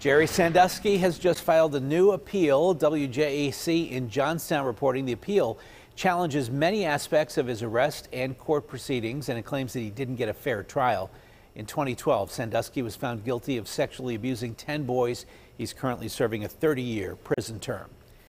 Jerry Sandusky has just filed a new appeal. WJAC in Johnstown reporting the appeal challenges many aspects of his arrest and court proceedings, and it claims that he didn't get a fair trial. In 2012, Sandusky was found guilty of sexually abusing 10 boys. He's currently serving a 30 year prison term.